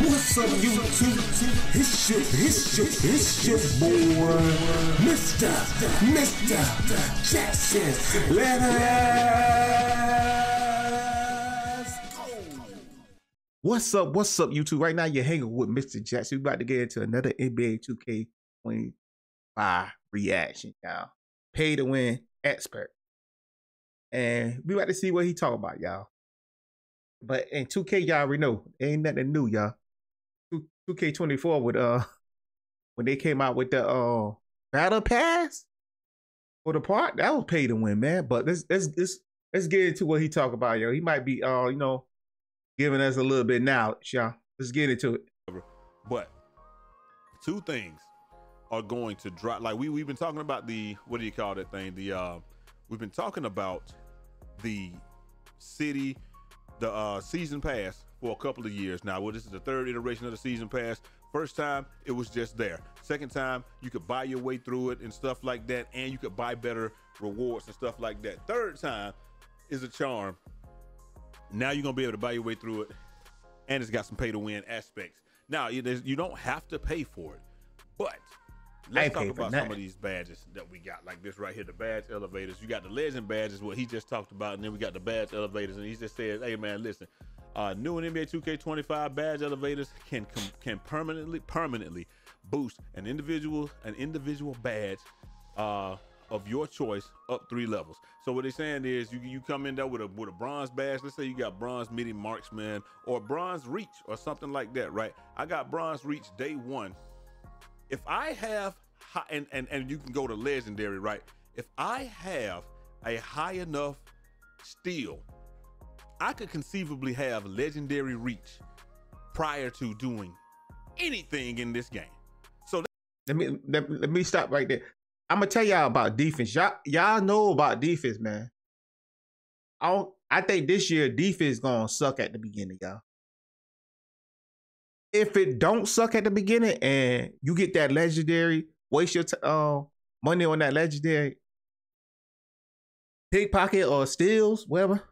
What's up, YouTube? It's your, it's your, it's your boy, Mr. Mr. Jackson. Let us go. What's up? What's up, YouTube? Right now, you're hanging with Mr. Jackson. We're about to get into another NBA 2K25 reaction, y'all. Pay to win expert. And we about to see what he talk about, y'all. But in 2K, y'all already know, ain't nothing new, y'all. 2K24 with uh when they came out with the uh battle pass for the part, that was pay to win, man. But let's let's let's let's get into what he talk about, yo. He might be uh, you know, giving us a little bit now, y'all. Let's get into it. But two things are going to drop. Like we we've been talking about the what do you call that thing? The uh we've been talking about the city, the uh season pass for a couple of years now. Well, this is the third iteration of the season pass. First time, it was just there. Second time, you could buy your way through it and stuff like that, and you could buy better rewards and stuff like that. Third time is a charm. Now you're gonna be able to buy your way through it, and it's got some pay to win aspects. Now you you don't have to pay for it, but let's talk about some of these badges that we got, like this right here, the badge elevators. You got the legend badges, what he just talked about, and then we got the badge elevators, and he just says, "Hey man, listen, uh, new in NBA 2K25 badge elevators can can permanently permanently boost an individual an individual badge uh, of your choice up three levels. So what they're saying is you you come in there with a with a bronze badge. Let's say you got bronze Mini Marksman or bronze reach or something like that, right? I got bronze reach day one. If I have high, and and and you can go to legendary, right? If I have a high enough steal I could conceivably have legendary reach prior to doing anything in this game. So let me let, let me stop right there. I'm gonna tell y'all about defense. Y'all y'all know about defense, man. I don't, I think this year defense gonna suck at the beginning, y'all. If it don't suck at the beginning and you get that legendary, waste your t- uh, money on that legendary pickpocket or steals, whatever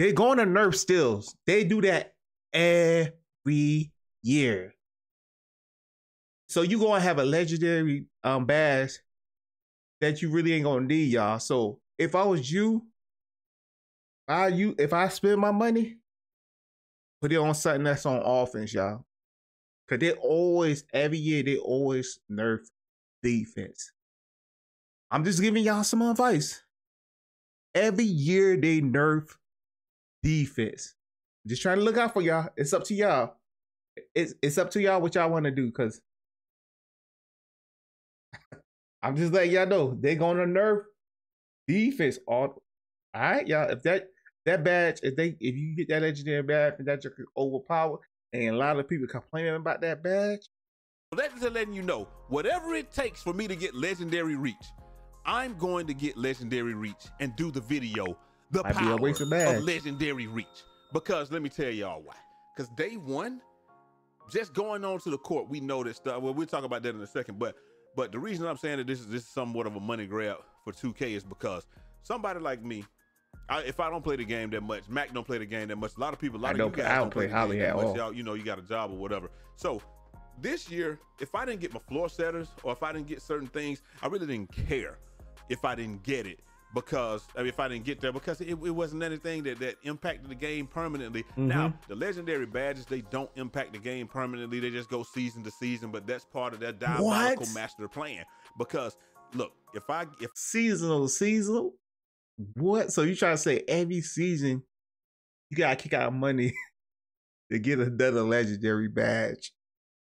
they're going to nerf stills. They do that every year. So you gonna have a legendary um badge that you really ain't gonna need, y'all. So if I was you, I you if I spend my money, put it on something that's on offense, y'all. Cause they always every year they always nerf defense. I'm just giving y'all some advice. Every year they nerf defense. Just trying to look out for y'all. It's up to y'all. It's it's up to y'all what y'all want to do. Cause I'm just letting y'all know they're gonna nerf defense. All, all right, y'all. If that that badge, if they if you get that legendary badge and that you're overpowered, and a lot of people complaining about that badge. That's just letting you know, whatever it takes for me to get legendary reach, I'm going to get legendary reach and do the video the Might power of, of legendary reach. Because let me tell y'all why. Because day one, just going on to the court, we know this stuff. Well, we'll talk about that in a second. But but the reason I'm saying that this is this is somewhat of a money grab for 2K is because somebody like me, I, if I don't play the game that much, Mac don't play the game that much. A lot of people, a lot I of you guys I don't play, play that much. Y'all, you know, you got a job or whatever. So this year, if I didn't get my floor setters or if I didn't get certain things, I really didn't care if I didn't get it because I mean, if I didn't get there, because it, it wasn't anything that, that impacted the game permanently. Mm-hmm. Now, the legendary badges, they don't impact the game permanently. They just go season to season, but that's part of that diabolical what? master plan. Because look, if I if seasonal seasonal, what? So you trying to say every season you gotta kick out money to get another legendary badge?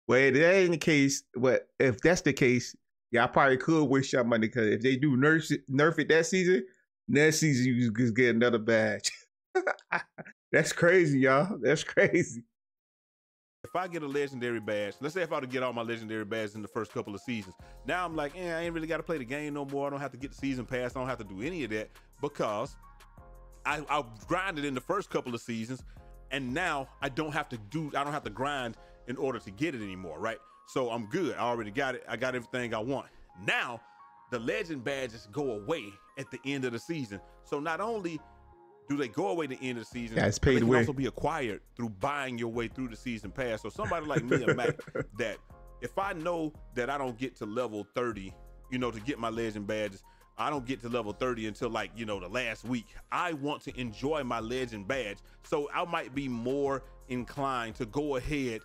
Well, that ain't the case. But if that's the case, y'all probably could waste your money because if they do nerf it, nerf it that season, next season you just get another badge. That's crazy, y'all. That's crazy. If I get a legendary badge, let's say if I were to get all my legendary badges in the first couple of seasons, now I'm like, eh, I ain't really got to play the game no more. I don't have to get the season pass. I don't have to do any of that because I, I grinded in the first couple of seasons, and now I don't have to do. I don't have to grind in order to get it anymore, right? So I'm good. I already got it. I got everything I want. Now, the legend badges go away at the end of the season. So not only do they go away at the end of the season? Yeah, it's But they can away. also be acquired through buying your way through the season pass. So somebody like me and Mac, that if I know that I don't get to level 30, you know, to get my legend badges, I don't get to level 30 until like, you know, the last week. I want to enjoy my legend badge. So I might be more inclined to go ahead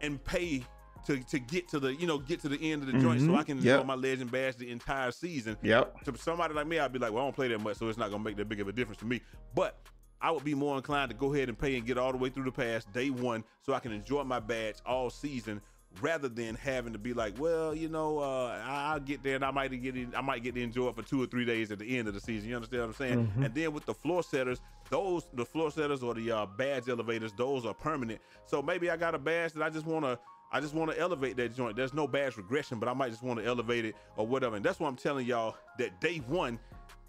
and pay to, to get to the, you know, get to the end of the joint so Mhm. I can enjoy Yep. my legend badge the entire season Yep. to somebody like me, I'd be like, well, I don't play that much, so it's not gonna make that big of a difference to me. But I would be more inclined to go ahead and pay and get all the way through the pass day one, so I can enjoy my badge all season, rather than having to be like, well, you know, uh, I- I'll get there and I might get in, I might get to enjoy it for two or three days at the end of the season. You understand what I'm saying? Mhm. And then with the floor setters, those the floor setters or the uh, badge elevators, those are permanent. So maybe I got a badge that I just want to. I just want to elevate that joint. There's no badge regression, but I might just want to elevate it or whatever. And that's why I'm telling y'all that day one,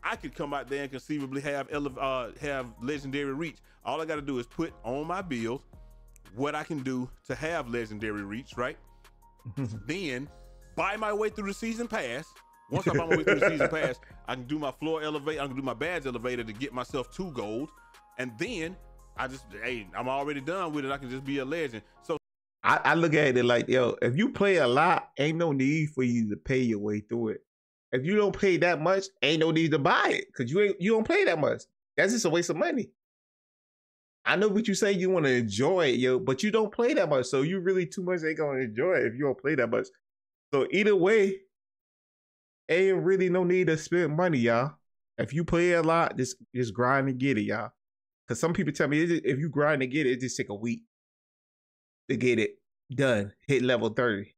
I could come out there and conceivably have uh, have legendary reach. All I got to do is put on my build what I can do to have legendary reach, right? then buy my way through the season pass. Once I buy my way through the season pass, I can do my floor elevate. I can do my badge elevator to get myself to gold, and then I just hey, I'm already done with it. I can just be a legend. So I, I look at it like, yo, if you play a lot, ain't no need for you to pay your way through it. If you don't pay that much, ain't no need to buy it because you ain't you don't play that much. That's just a waste of money. I know what you say you want to enjoy it, yo, but you don't play that much, so you really too much ain't gonna enjoy it if you don't play that much. So either way, ain't really no need to spend money, y'all. If you play a lot, just just grind and get it, y'all. Because some people tell me if you grind and get it, it just take a week to get it done, hit level 30.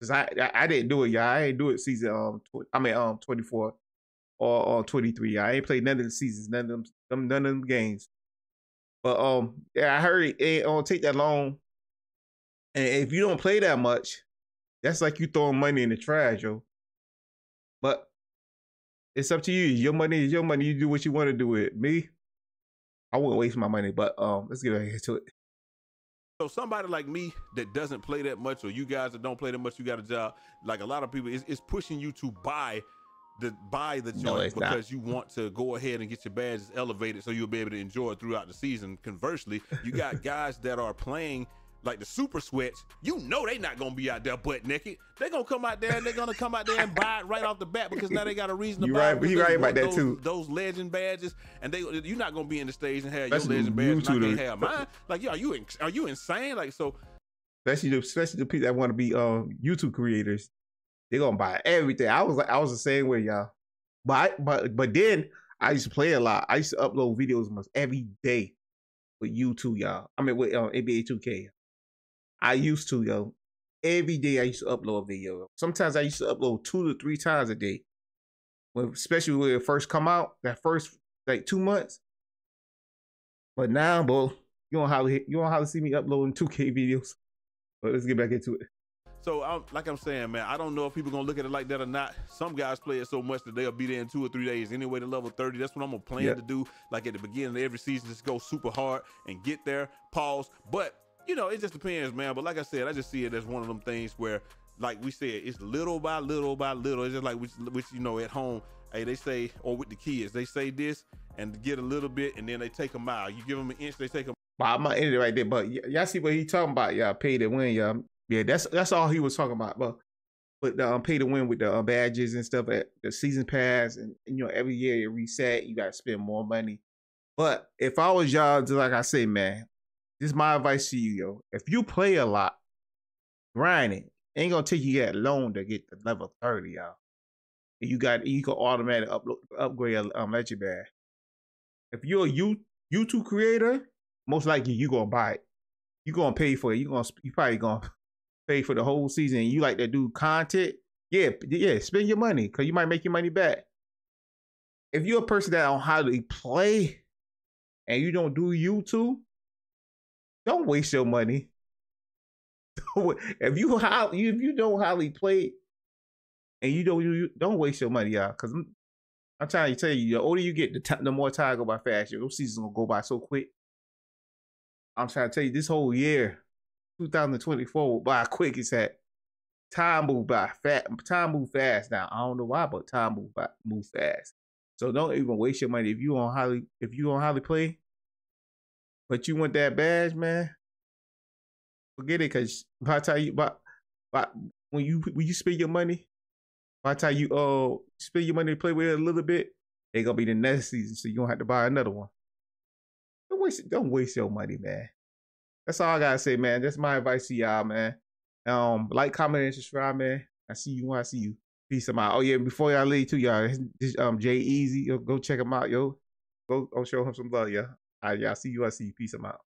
Cause I, I I didn't do it, y'all. I ain't do it season um tw- I mean um 24 or, or 23. Y'all. I ain't played none of the seasons, none of them, none of them games. But um yeah, I heard it, it don't take that long. And if you don't play that much, that's like you throwing money in the trash, yo. But it's up to you. Your money is your money. You do what you want to do with it. Me, I wouldn't waste my money. But um, let's get back into it. So somebody like me that doesn't play that much, or you guys that don't play that much, you got a job. Like a lot of people, it's, it's pushing you to buy the buy the No, joint not. because you want to go ahead and get your badges elevated so you'll be able to enjoy it throughout the season. Conversely, you got guys that are playing like the super sweats. You know they not gonna be out there butt naked. They're gonna come out there and they're gonna come out there and buy it right off the bat because now they got a reason to You buy right- it. you right about want that those, too. Those legend badges, and they you're not gonna be in the stage and have Especially your legend badge. And I can't have mine. Like, yo, are you in- are you insane? Like, so especially the, especially the people that want to be um YouTube creators, they're gonna buy everything. I was like, I was the same way, y'all. But I, but but then I used to play a lot. I used to upload videos almost every day with YouTube, y'all. I mean with um, NBA 2K. I used to, yo. Every day I used to upload a video. Sometimes I used to upload two to three times a day. When especially when it first come out, that first like two months. But now, bro, you don't hardly you don't hardly see me uploading 2K videos. But let's get back into it. So, I'm, like I'm saying, man, I don't know if people gonna look at it like that or not. Some guys play it so much that they'll be there in two or three days anyway to level 30. That's what I'm gonna plan Yeah. to do. Like at the beginning of every season, just go super hard and get there. Pause. But you know, it just depends, man. But like I said, I just see it as one of them things where, like we said, it's little by little by little. It's just like which, which you know, at home, hey, they say, or with the kids, they say this and get a little bit, and then they take a mile. You give them an inch, they take a But I'm not in it right there. But y- y'all see what he talking about? Y'all pay to win, y'all. Yeah, that's that's all he was talking about. But but um, pay to win with the uh, badges and stuff at the season pass, and, and, you know every year you reset, you got to spend more money. But if I was y'all, just like I say, man, this is my advice to you, yo. If you play a lot, grinding ain't gonna take you that long to get to level thirty, y'all. And You got you can automatically upload, upgrade um, badge. If you're a you YouTube creator, most likely you gonna buy it. You gonna pay for it. You gonna you probably gonna pay for the whole season. You like to do content, yeah, yeah. Spend your money because you might make your money back. If you're a person that don't hardly play and you don't do YouTube, don't waste your money. if you how you if you don't hardly play and you don't you don't waste your money, y'all. Because I'm, I'm trying to tell you, the older you get, the, ti- the more time go by fast. Those seasons gonna go by so quick. I'm trying to tell you, this whole year, 2024, will by quick. It's that time move by fast. Time move fast now. I don't know why, but time move by move fast. So don't even waste your money if you on highly if you on highly play, but you want that badge, man. Forget it, cause by the time you by, by when you when you spend your money, by the time you uh spend your money to play with it a little bit, they gonna be the next season, so you don't have to buy another one. Don't waste don't waste your money, man. That's all I gotta say, man. That's my advice to y'all, man. Um, like, comment, and subscribe, man. I see you when I see you. Peace out. Oh yeah, before y'all leave too, y'all. Um, Jay Easy, yo, go check him out, yo. Go, go show him some love, yeah. Right, y'all. See you. I see you. Peace out.